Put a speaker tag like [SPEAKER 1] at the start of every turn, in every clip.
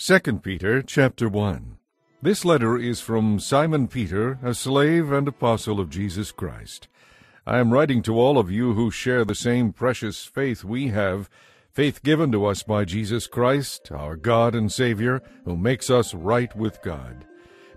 [SPEAKER 1] 2 Peter chapter 1 This letter is from Simon Peter, a slave and apostle of Jesus Christ. I am writing to all of you who share the same precious faith we have, faith given to us by Jesus Christ, our God and Savior, who makes us right with God.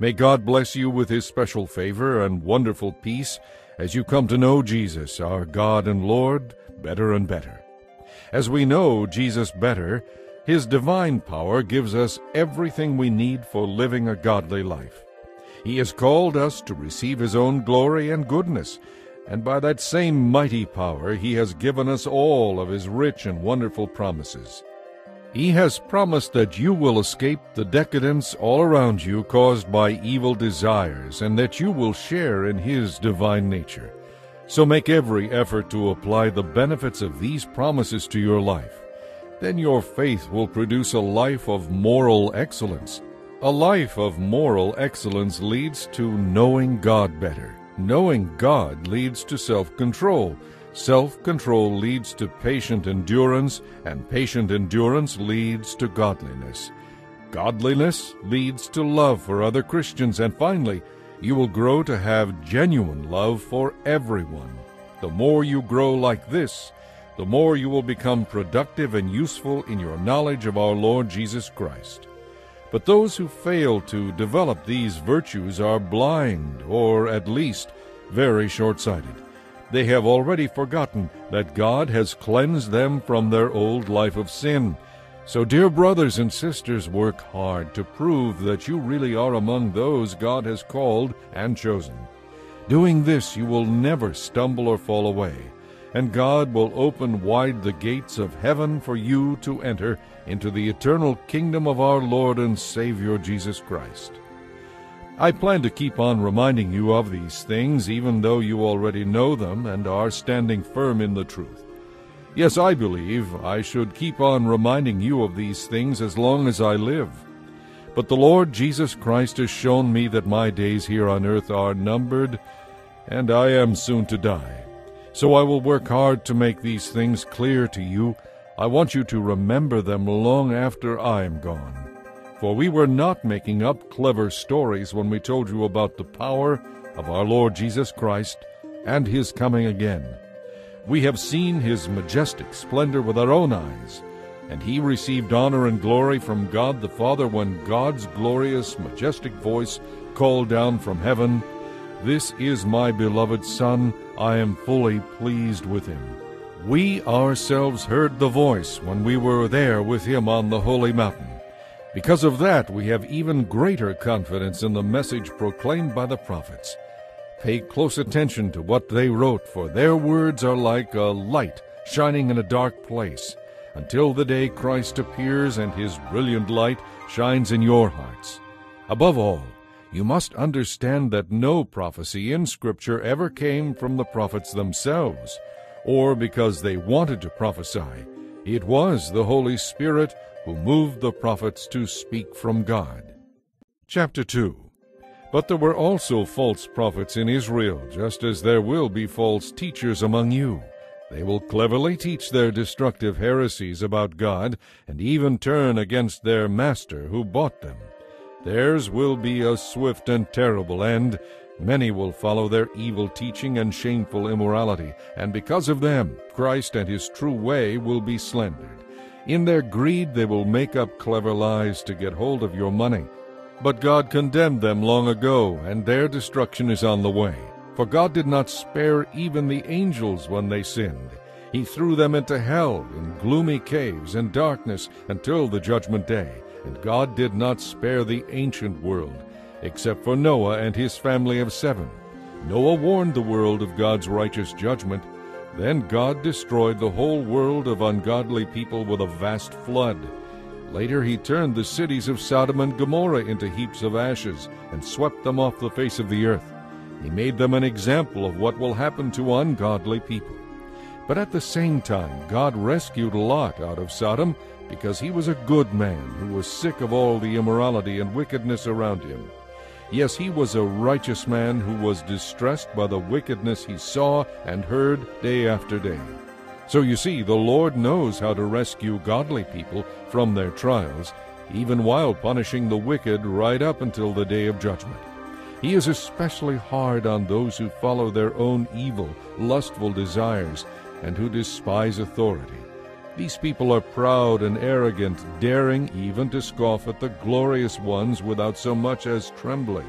[SPEAKER 1] May God bless you with his special favor and wonderful peace as you come to know Jesus, our God and Lord, better and better. As we know Jesus better, his divine power gives us everything we need for living a godly life. He has called us to receive His own glory and goodness, and by that same mighty power He has given us all of His rich and wonderful promises. He has promised that you will escape the decadence all around you caused by evil desires, and that you will share in His divine nature. So make every effort to apply the benefits of these promises to your life then your faith will produce a life of moral excellence. A life of moral excellence leads to knowing God better. Knowing God leads to self control. Self control leads to patient endurance, and patient endurance leads to godliness. Godliness leads to love for other Christians, and finally, you will grow to have genuine love for everyone. The more you grow like this, the more you will become productive and useful in your knowledge of our Lord Jesus Christ. But those who fail to develop these virtues are blind, or at least very short sighted. They have already forgotten that God has cleansed them from their old life of sin. So, dear brothers and sisters, work hard to prove that you really are among those God has called and chosen. Doing this, you will never stumble or fall away and God will open wide the gates of heaven for you to enter into the eternal kingdom of our Lord and Savior Jesus Christ. I plan to keep on reminding you of these things, even though you already know them and are standing firm in the truth. Yes, I believe I should keep on reminding you of these things as long as I live. But the Lord Jesus Christ has shown me that my days here on earth are numbered, and I am soon to die. So I will work hard to make these things clear to you. I want you to remember them long after I am gone. For we were not making up clever stories when we told you about the power of our Lord Jesus Christ and his coming again. We have seen his majestic splendor with our own eyes, and he received honor and glory from God the Father when God's glorious, majestic voice called down from heaven, This is my beloved Son, I am fully pleased with him. We ourselves heard the voice when we were there with him on the holy mountain. Because of that, we have even greater confidence in the message proclaimed by the prophets. Pay close attention to what they wrote, for their words are like a light shining in a dark place, until the day Christ appears and his brilliant light shines in your hearts. Above all, you must understand that no prophecy in Scripture ever came from the prophets themselves, or because they wanted to prophesy. It was the Holy Spirit who moved the prophets to speak from God. Chapter 2 But there were also false prophets in Israel, just as there will be false teachers among you. They will cleverly teach their destructive heresies about God, and even turn against their Master who bought them. Theirs will be a swift and terrible end. Many will follow their evil teaching and shameful immorality, and because of them, Christ and his true way will be slandered. In their greed, they will make up clever lies to get hold of your money. But God condemned them long ago, and their destruction is on the way. For God did not spare even the angels when they sinned. He threw them into hell, in gloomy caves and darkness, until the judgment day. And God did not spare the ancient world, except for Noah and his family of seven. Noah warned the world of God's righteous judgment. Then God destroyed the whole world of ungodly people with a vast flood. Later he turned the cities of Sodom and Gomorrah into heaps of ashes and swept them off the face of the earth. He made them an example of what will happen to ungodly people. But at the same time, God rescued Lot out of Sodom because he was a good man who was sick of all the immorality and wickedness around him. Yes, he was a righteous man who was distressed by the wickedness he saw and heard day after day. So you see, the Lord knows how to rescue godly people from their trials, even while punishing the wicked right up until the day of judgment. He is especially hard on those who follow their own evil, lustful desires and who despise authority. These people are proud and arrogant, daring even to scoff at the glorious ones without so much as trembling.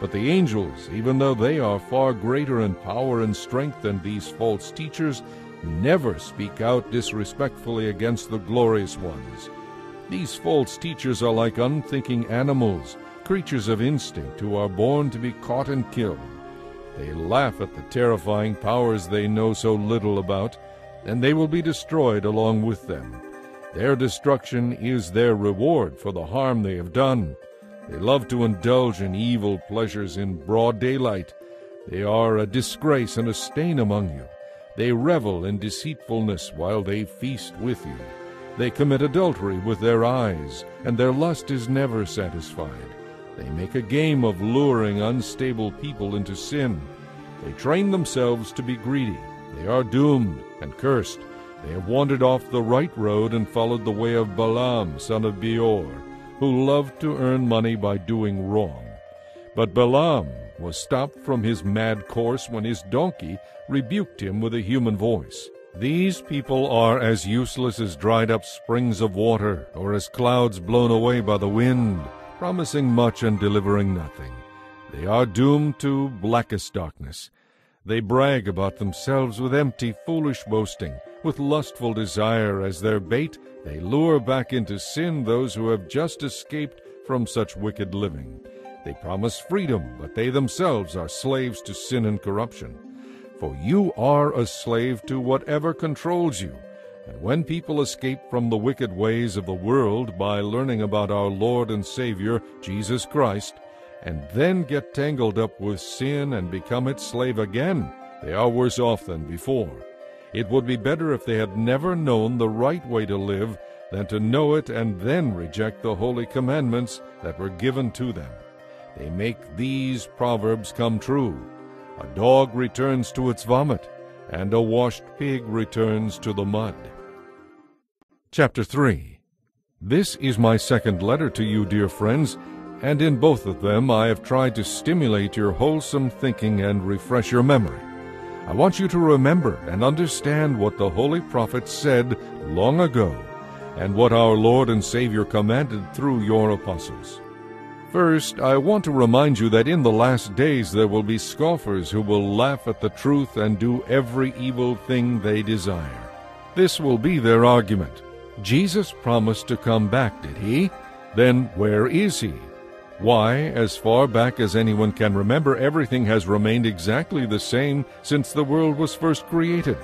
[SPEAKER 1] But the angels, even though they are far greater in power and strength than these false teachers, never speak out disrespectfully against the glorious ones. These false teachers are like unthinking animals, creatures of instinct who are born to be caught and killed. They laugh at the terrifying powers they know so little about, and they will be destroyed along with them. Their destruction is their reward for the harm they have done. They love to indulge in evil pleasures in broad daylight. They are a disgrace and a stain among you. They revel in deceitfulness while they feast with you. They commit adultery with their eyes, and their lust is never satisfied. They make a game of luring unstable people into sin. They train themselves to be greedy. They are doomed and cursed. They have wandered off the right road and followed the way of Balaam, son of Beor, who loved to earn money by doing wrong. But Balaam was stopped from his mad course when his donkey rebuked him with a human voice. These people are as useless as dried up springs of water, or as clouds blown away by the wind, promising much and delivering nothing. They are doomed to blackest darkness. They brag about themselves with empty, foolish boasting. With lustful desire as their bait, they lure back into sin those who have just escaped from such wicked living. They promise freedom, but they themselves are slaves to sin and corruption. For you are a slave to whatever controls you. And when people escape from the wicked ways of the world by learning about our Lord and Savior, Jesus Christ, and then get tangled up with sin and become its slave again, they are worse off than before. It would be better if they had never known the right way to live than to know it and then reject the holy commandments that were given to them. They make these proverbs come true. A dog returns to its vomit, and a washed pig returns to the mud. Chapter 3 This is my second letter to you, dear friends, and in both of them I have tried to stimulate your wholesome thinking and refresh your memory. I want you to remember and understand what the holy prophets said long ago, and what our Lord and Savior commanded through your apostles. First, I want to remind you that in the last days there will be scoffers who will laugh at the truth and do every evil thing they desire. This will be their argument. Jesus promised to come back, did he? Then where is he? Why, as far back as anyone can remember, everything has remained exactly the same since the world was first created.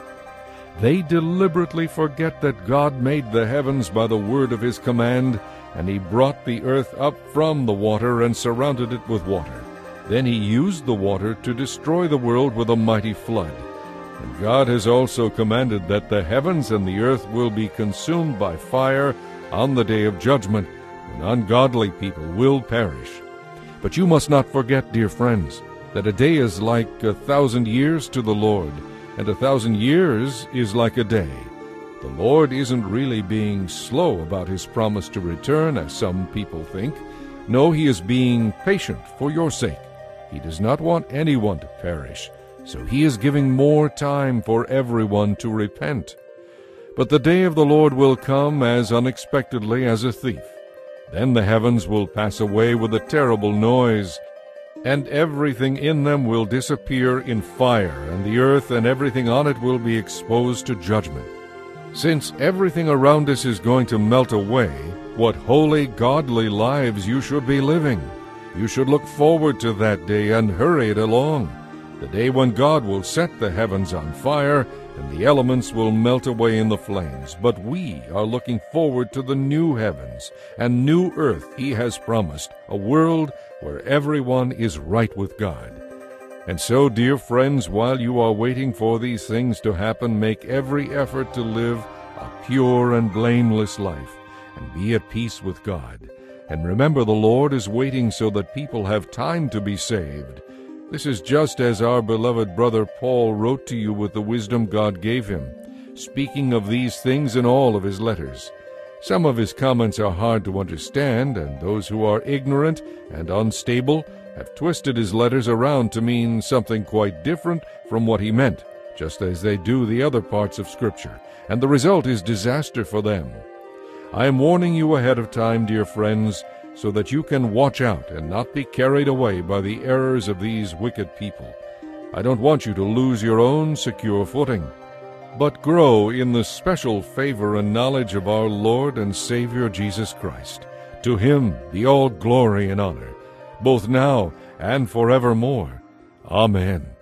[SPEAKER 1] They deliberately forget that God made the heavens by the word of his command, and he brought the earth up from the water and surrounded it with water. Then he used the water to destroy the world with a mighty flood. And God has also commanded that the heavens and the earth will be consumed by fire on the day of judgment, when ungodly people will perish. But you must not forget, dear friends, that a day is like a thousand years to the Lord, and a thousand years is like a day. The Lord isn't really being slow about his promise to return, as some people think. No, he is being patient for your sake. He does not want anyone to perish, so he is giving more time for everyone to repent. But the day of the Lord will come as unexpectedly as a thief. Then the heavens will pass away with a terrible noise, and everything in them will disappear in fire, and the earth and everything on it will be exposed to judgment. Since everything around us is going to melt away, what holy, godly lives you should be living. You should look forward to that day and hurry it along, the day when God will set the heavens on fire and the elements will melt away in the flames. But we are looking forward to the new heavens and new earth He has promised, a world where everyone is right with God. And so, dear friends, while you are waiting for these things to happen, make every effort to live a pure and blameless life and be at peace with God. And remember, the Lord is waiting so that people have time to be saved. This is just as our beloved brother Paul wrote to you with the wisdom God gave him, speaking of these things in all of his letters. Some of his comments are hard to understand, and those who are ignorant and unstable have twisted his letters around to mean something quite different from what he meant, just as they do the other parts of Scripture, and the result is disaster for them. I am warning you ahead of time, dear friends, so that you can watch out and not be carried away by the errors of these wicked people. I don't want you to lose your own secure footing but grow in the special favor and knowledge of our Lord and Savior Jesus Christ. To him be all glory and honor, both now and forevermore. Amen.